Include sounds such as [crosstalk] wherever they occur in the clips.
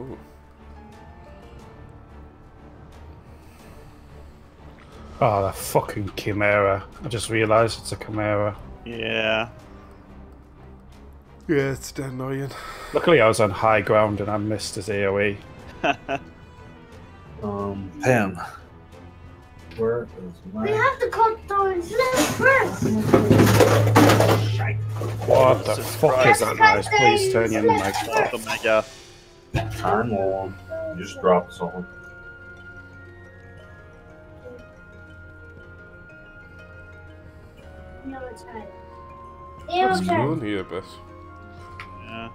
Ooh. Oh, that fucking chimera. I just realised it's a chimera. Yeah. Yeah, it's dead annoying. Luckily, I was on high ground and I missed his AoE. [laughs] Um, pen. Where is my? We have to cut those lips first. What the Jesus fuck Christ. is that noise? Please turn your mic The off. Mega. Turn on. You just dropped something. No, it's not. It's Okay. cool here a bit. Yeah.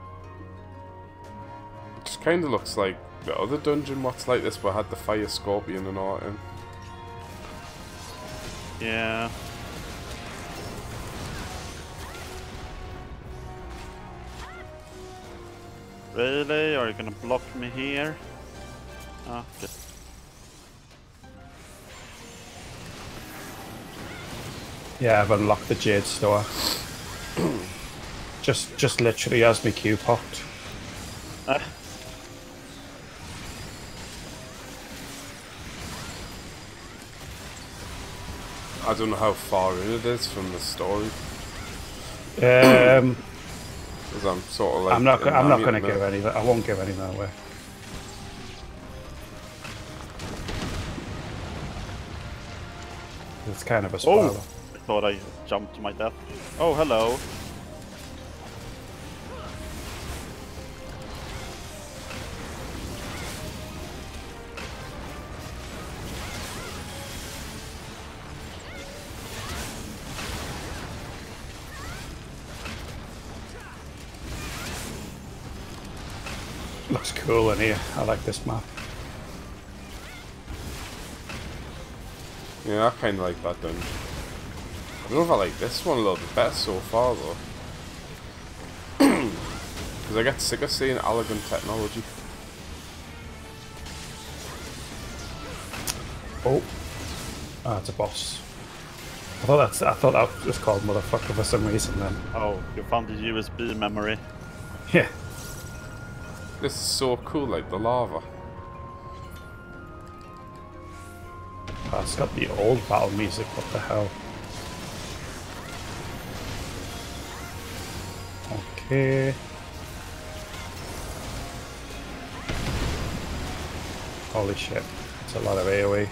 It just kind of looks like the other dungeon what's like this, but had the fire scorpion and all in. Yeah. Really? Are you gonna block me here? Ah, okay. Yeah, I've unlocked the Jade Stoa. just, just literally as my queue popped. Ah, I don't know how far in it is from the story, Um, because I'm sort of like. I'm not. go- I'm not going to give any. I won't give any more away. It's kind of a oh, spoiler. Oh! I thought I jumped to my death. Oh, hello. Looks cool in here. I like this map. Yeah, I kind of like that dungeon. I don't know if I like this one a little bit better so far though. [clears throat] Because I get sick of seeing Allagan technology. Oh, ah, it's a boss. I thought that's. I thought that was called motherfucker for some reason. Then, Oh, you found the USB memory. yeah. This is so cool, like the lava. Oh, it's got the old battle music. What the hell? Okay. Holy shit. It's a lot of AoE.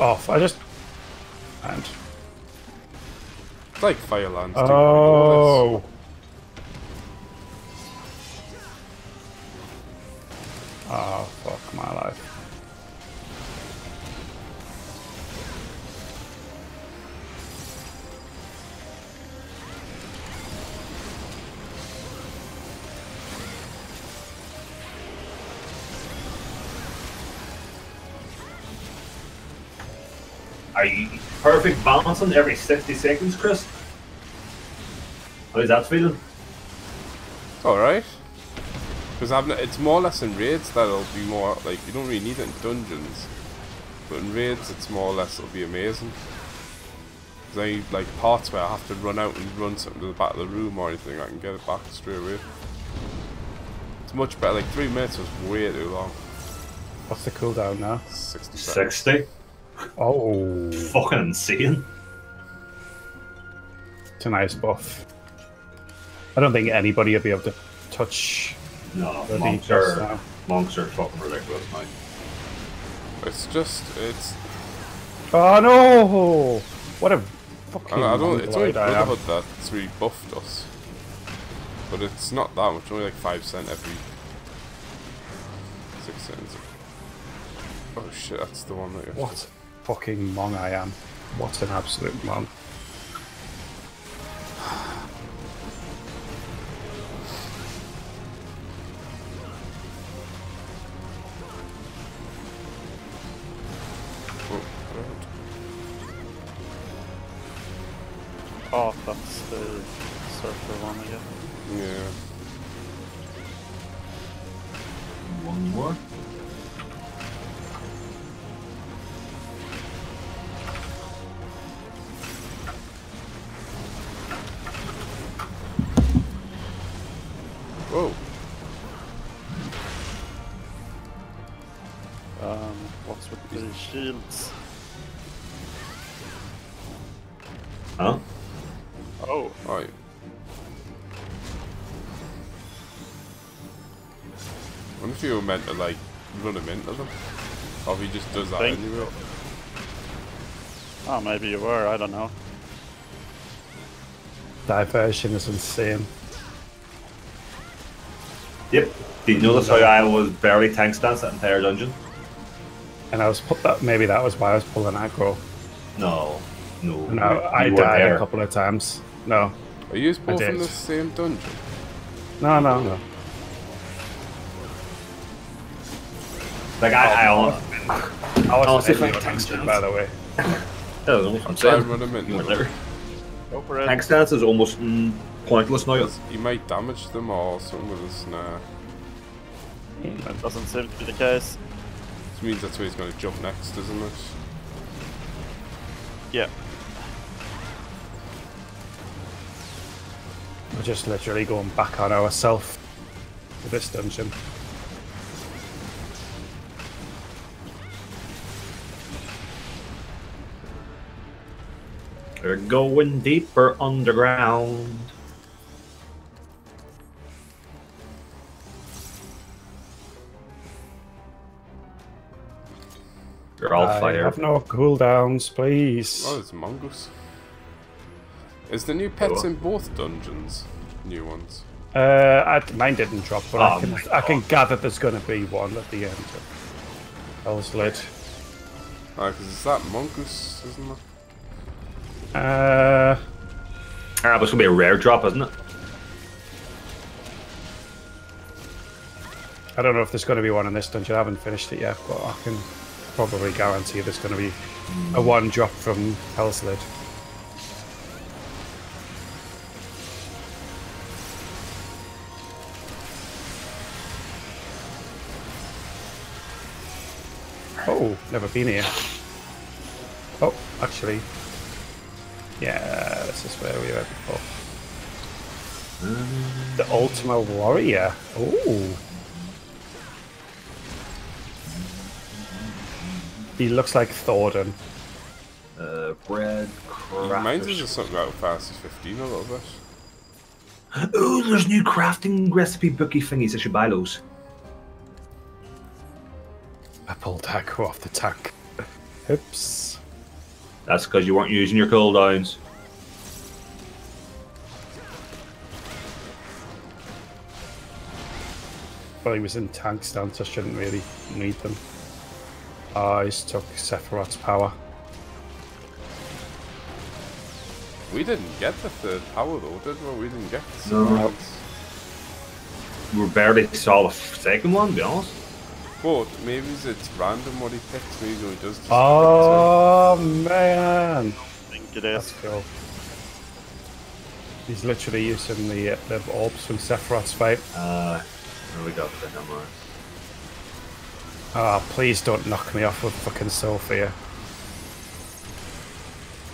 Off. I just. And. It's like Firelands. 2.0 this. Oh, perfect balancing every 60 seconds, Chris? How's that feeling? Alright. Because I've n- it's more or less in raids that it'll be more like you don't really need it in dungeons, but in raids it's more or less it'll be amazing. There's any like parts where I have to run out and run something to the back of the room or anything, I can get it back straight away. It's much better. Like three minutes was way too long. What's the cooldown now? Sixty seconds. 60? Oh, Fucking insane. it's a nice buff. I don't think anybody will be able to touch No, the monks are, now. monks are fucking ridiculous, mate. It's just it's. Oh no! What a fucking. don't, I don't it's only I am. Brotherhood that's really buffed us, but it's not that much. Only like five cent every six cents. Oh shit, that's the one that you. What fucking mong I am. What an absolute mong. Whoa. Um, what's with the shields? Huh? Oh, Right. I wonder if you were meant to like run him into them. Or if he just does that Think- anyway. oh, maybe you were. I don't know. Diversion is insane. Yep. Did you notice how I was barely tank stance that entire dungeon? And I was put that maybe that was why I was pulling aggro. No. No. No, I died there. a couple of times. No, Are you both in the same dungeon? no, no, no. Like, I, I, hon- I was Honestly, in like, tank stance. by the way. I don't know what I'm Try saying. and run him into You weren't them. there. Go for it. Tank stance is almost mm, pointless now. He might damage them or something with a snare. That doesn't seem to be the case. Which means that's where he's going to jump next, isn't it? Yeah. We're just literally going back on ourselves with this dungeon. We're going deeper underground. You're all I fire. have no cooldowns, please. Oh, there's a mongoose. Is the new pets Cool. in both dungeons? New ones. Uh, I, mine didn't drop, but I Oh can I can gather there's going to be one at the end of Hell's Lid. Ah, because it's that mongoose, isn't it? Uh, Ah, but it's gonna be a rare drop, isn't it? I don't know if there's going to be one in this dungeon. I haven't finished it yet, but I can probably guarantee there's going to be a one drop from Hell's Lid. Oh, never been here. Oh, actually. Yeah, this is where we were before. The Ultima Warrior. Oh. He looks like Thornton. Uh, bread, He reminds us of something out of Fast 15 a little bit. Oh, there's new crafting recipe bookie thingies. I should buy those. I pulled Haku off the tank. Oops. That's because you weren't using your cooldowns. Well, he was in tank stance. I shouldn't really need them. Ah, he's took Sephirot's power. We didn't get the third power though, did we? We didn't get the No. We barely saw the second one, to be honest. But maybe it's random what he picks. Maybe he does. just Oh man, I think it that's is. cool. He's literally using the uh, the orbs from Sephirot's fight. Uh, there we go. Then I'm Ah, please don't knock me off with fucking Sophia.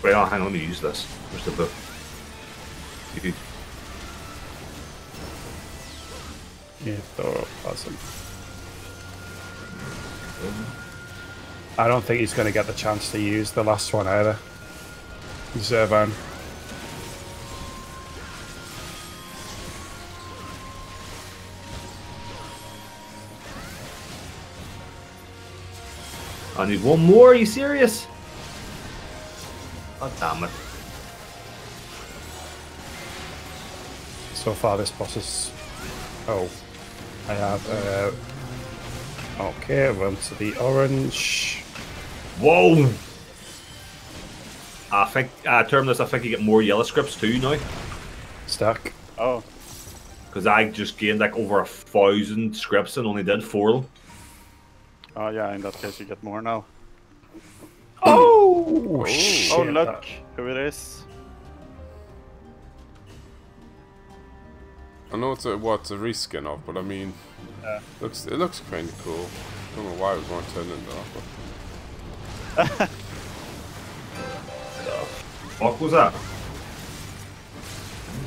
Wait, oh, hang on, let me use this. Where's the book? You- Yeah, awesome. I don't think he's going to get the chance to use the last one either. Zurvan. I need one more. Are you serious? God damn it. So far, this boss is. Oh, I have. Uh... Okay, run to the orange. Whoa! I think, uh, term this, I think you get more yellow scripts too now. Stack. Oh, Because I just gained like over a thousand scripts and only did four of them. Oh yeah, in that case you get more now. Oh! Oh, shit. oh look who it is. I know it's a, what a reskin of, but I mean, yeah. looks it looks kind of cool. I don't know why it was going to turn into that, but. [laughs] fuck was that?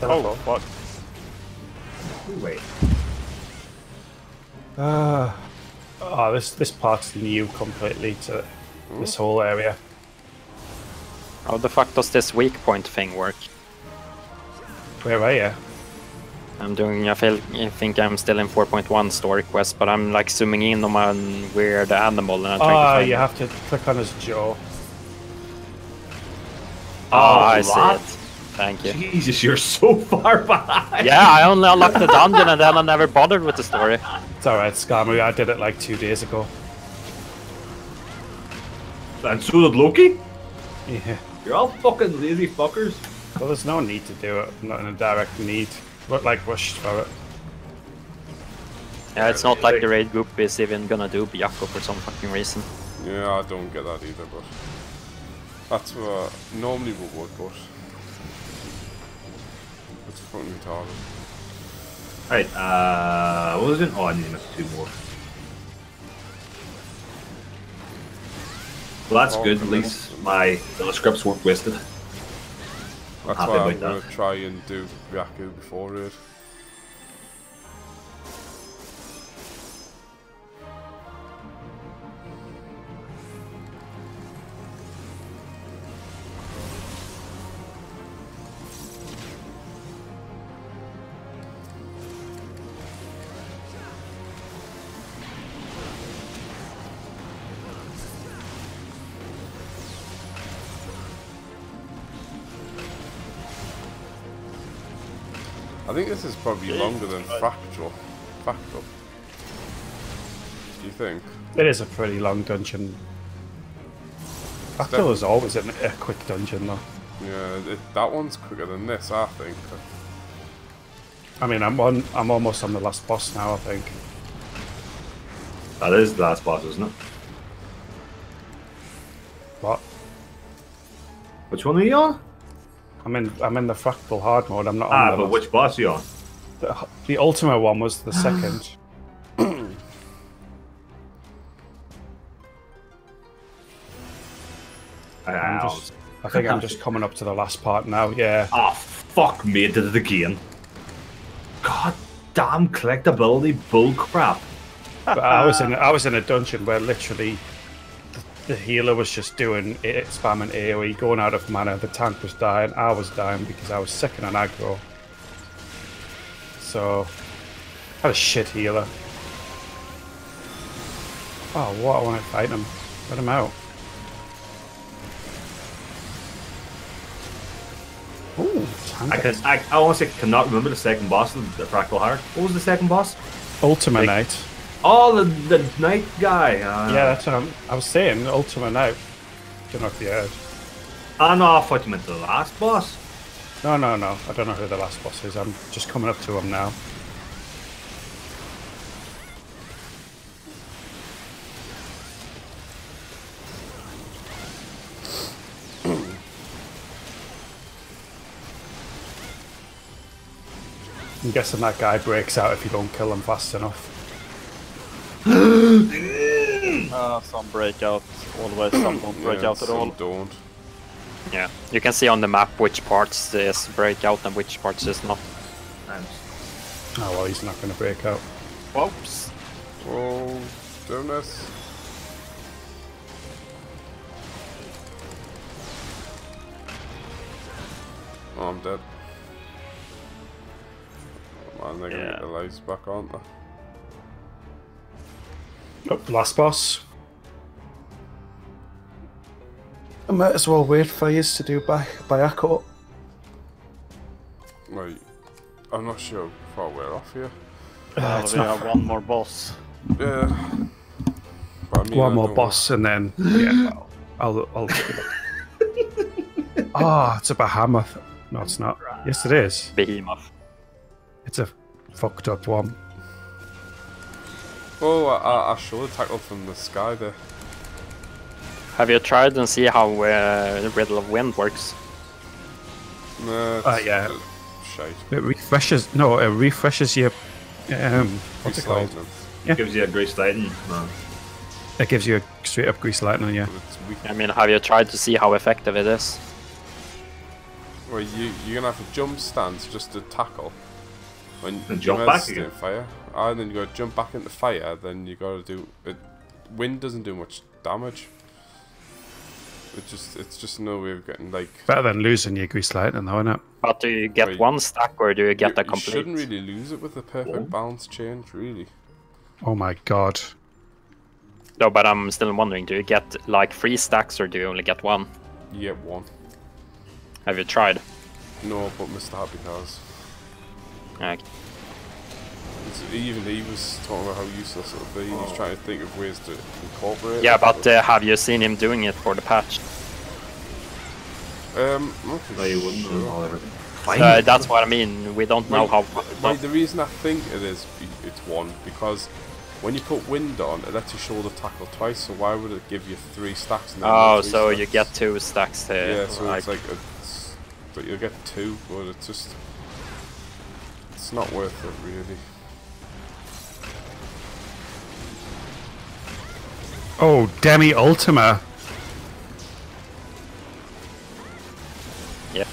Hold on! fuck. Wait. Ah. Uh oh, this this part's new completely to this hmm. whole area. How the fuck does this weak point thing work? Where are you? I'm doing, I feel, I think I'm still in 4.1 story quest, but I'm like zooming in on my weird animal and I'm trying to Oh, find you it. have to click on his jaw. Ah, oh, I see it. Thank you. Jesus, you're so [laughs] far behind. Yeah, I only unlocked the dungeon and then I never bothered with the story. It's alright, Scamu. I did it like two days ago. And so did Loki. Yeah. You're all fucking lazy fuckers. Well, there's no need to do it. Not in a direct need. But like rushed for it. Yeah, it's not like the raid group is even gonna do Byakko for some fucking reason. yeah, I don't get that either. But that's what normally we would, but it's fucking retarded. Right, uh, what was it? Oh, I need to make two more. Well, that's Oh, good. At least my little scripts weren't wasted. That's happy why I'm gonna try and do Raku before it. I think this is probably longer than Fractal. Fractal. Do you think? It is a pretty long dungeon. Fractal is always a, a quick dungeon though. Yeah, it, that one's quicker than this, I think. I mean, I'm on. I'm almost on the last boss now. I think. That is the last boss, isn't it? What? Which one are you on? I'm in. I'm in the fractal hard mode. I'm not on Ah, the, but last- which boss are you on? the, the ultimate one was the second. [sighs] I'm Ah, just, I think I'm just coming up to the last part now. Yeah. Ah, fuck me, I did it again. God damn collectability bullcrap. But I was in. I was in a dungeon where literally. The- healer was just doing it, spamming AoE, going out of mana. The tank was dying. I was dying because I was second on aggro. So, I had a shit healer. Oh, what? I want to fight him. Let him out. Ooh, tank. I can, I, I honestly cannot remember the second boss of the Fractal Heart. What was the second boss? Ultima Knight. Oh, the, the knight guy. Uh, Yeah, that's what I'm, I was saying. Ultima Knight. Don't know if you heard. I know, I thought you meant the last boss. No, no, no. I don't know who the last boss is. I'm just coming up to him now. I'm guessing that guy breaks out if you don't kill him fast enough. Uh, some break out always, some don't break yeah, out at some all. don't. Yeah, you can see on the map which parts is breakout and which parts is not. Oh well, he's not going to break out. Whoops. Oh, doing this. Oh, I'm dead. Oh, man, they're gonna Yeah. get the lights back, aren't they? Oh, last boss. I might as well wait for you to do by Bayako. Right. I'm not sure how far we're off here. Uh, it's we not have one more boss. Yeah. I mean, one I more don't- boss, and then yeah, I'll. I'll [laughs] Ah, it's a behemoth. No, it's not. Yes, it is. Behemoth. It's a fucked up one. Oh, I, I- I should have tackled from the sky there. Have you tried and see how uh, Riddle of Wind works? Nah, Uh, yeah. shite. It refreshes. No, it refreshes your. Um, what's it called? lightning. Yeah. Gives you a grease sliding. No. It gives you a straight up Greased Lightning. Yeah. But. I mean, have you tried to see how effective it is? Well, you you're gonna have a jump stance just to tackle. When And jump back again. in fire, and then you gotta jump back into fire. Then you gotta do it. Wind doesn't do much damage. It just it's just no way of getting like. Better than losing your Greased Lightning, though, isn't it? But do you get Wait. one stack or do you get you, a you complete? shouldn't really lose it with a perfect Oh. balance change, really. Oh my god. No, but I'm still wondering, do you get like three stacks or do you only get one? You get one. Have you tried? No, but Mr. Happy has. Okay. It's, even he was talking about how useless it would be. Oh. He's trying to think of ways to incorporate. Yeah, it, but uh, have you seen him doing it for the patch? um, I'm not too No, you wouldn't. sure. and everything. Fine. Uh, that's what I mean. We don't know Well, how. Well, the reason I think it is it's one because when you put wind on, it lets you shoulder tackle twice. So why would it give you three stacks? And then Oh, three so you get two stacks there. yeah. So like- it's like it's, but you'll get two, but it's just it's not worth it really. Oh, Demi Ultima. Yeah.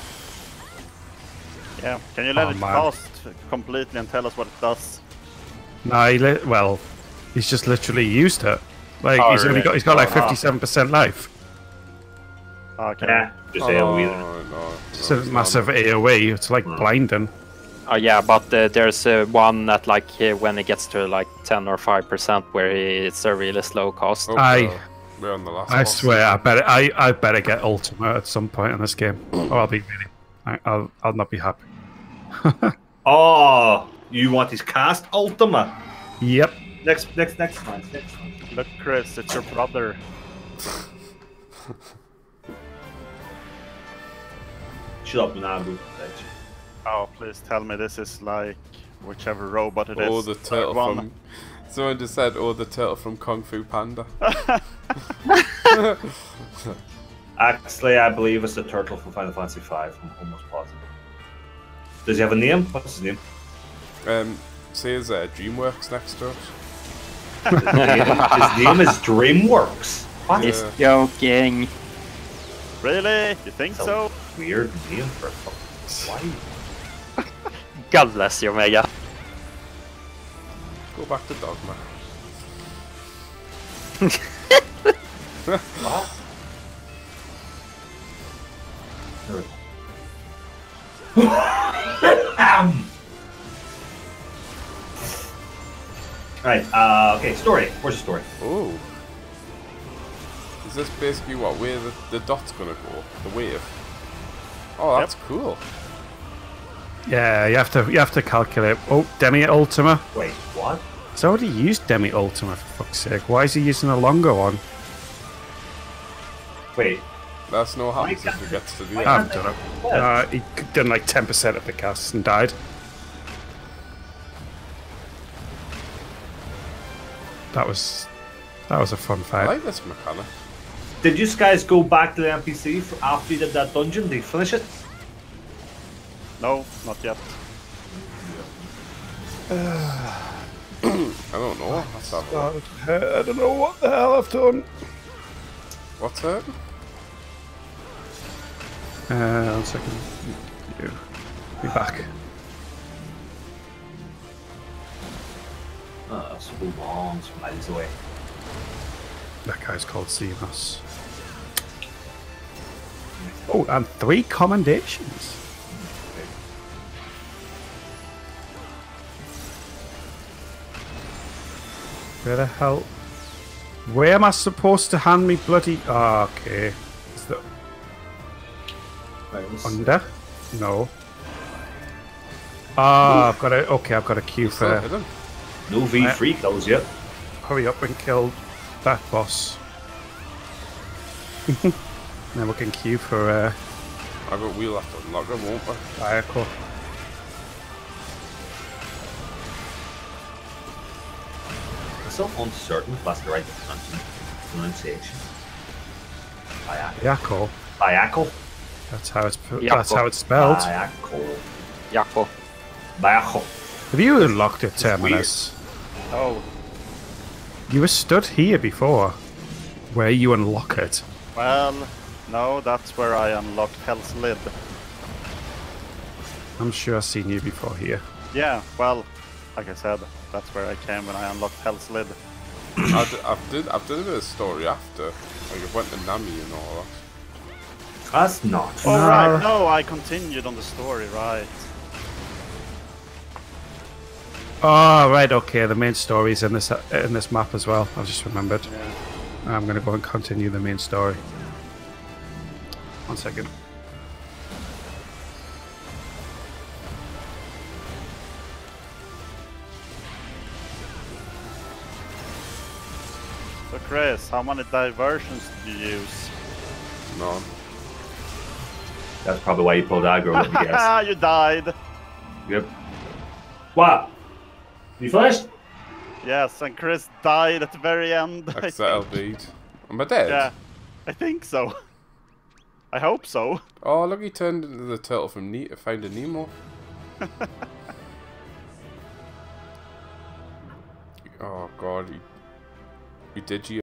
Yeah. Can you let Oh, it man. cast completely and tell us what it does? No, he li- well, he's just literally used it. Like Oh, he's only got he's got like Oh. fifty-seven percent life. Okay. Yeah, just oh, AoE. no, no, It's no, a it's massive not. AOE. It's like Hmm. blinding. Oh yeah, but uh, there's uh, one that like uh, when it gets to like 10 or 5 percent where it's a really slow cost. Oh, I- well, we're on the last. I boss. swear, I better I, I better get Ultima at some point in this game. Oh, I'll be really. I, I'll I'll not be happy. [laughs] Oh, you want his cast Ultima? Yep. Next, next, next one. Next one. Look, Chris, it's your brother. Shut up, Nabu. Oh, please tell me this is like whichever robot it is. Oh, the turtle one. from. Someone just said, "Oh, the turtle from Kung Fu Panda." [laughs] Actually, I believe it's the turtle from Final Fantasy V. I'm almost positive. Does he have a name? What's his name? Um, says uh, DreamWorks next to it. His name, his name is DreamWorks. What? He's Yeah. joking. Really? You think so? Weird name for a fucking. Why? God bless you, Omega. Go back to Dogma. What? um. Right. Uh, okay. Story. Where's the story? Oh. Is this basically what where the, the dot's gonna go? The wave. Oh, that's cool. Yeah, you have to you have to calculate. Oh, Demi Ultima. Wait. What? He's already used Demi Ultima for fuck's sake. Why is he using a longer one? Wait. That's no happens Why if he gets to do why that. I've done it. Uh, he done like ten percent of the casts and died. That was that was a fun fight. I like this mechanic. Did you guys go back to the NPC after you did that dungeon? Did you finish it? No, not yet. I don't know. Let's have a look. I don't know what the hell I've done. What's that? Uh, one second. You. Be back. Uh, so long, so miles away. That guy's called Seamus. Oh, and three commendations. Where the hell? Where am I supposed to hand me bloody? Ah, okay. Is that under? No. Ah, I've got a. Okay, I've got a queue for. hidden. No V3 kills yet. Hurry up and kill that boss. [laughs] then we can queue for uh, I got we'll have to unlock it, won't we? Ayako. I'm so uncertain if that's the right pronunciation. Bayako. Ayako. Bayako. That's how it's. pu- Yako. That's how it's spelled. Bayako. Jaco. Bajo. Have you unlocked it, Terminus? Oh, You were stood here before. Where you unlock it. well, no, that's where I unlocked Hell's Lid. I'm sure I've seen you before here. Yeah, well, like I said, that's where I came when I unlocked Hell's Lid. I d- I've did I've done a bit of story after. Like I went to Nami and all that. That's not. Oh, No. right, no, I continued on the story, right. Oh right, okay. The main story's in this in this map as well. I've just remembered. Yeah. I'm gonna go and continue the main story. One second. So, Chris, how many diversions did you use? None. That's probably why you pulled aggro, let me guess. you died! Yep. What? You finished? Yes, and Chris died at the very end. [laughs] I XL think. beat. Am I dead? Yeah, I think so. [laughs] I hope so. Oh look he turned into the turtle from ne- Finding Nemo. [laughs] oh god, he, he did you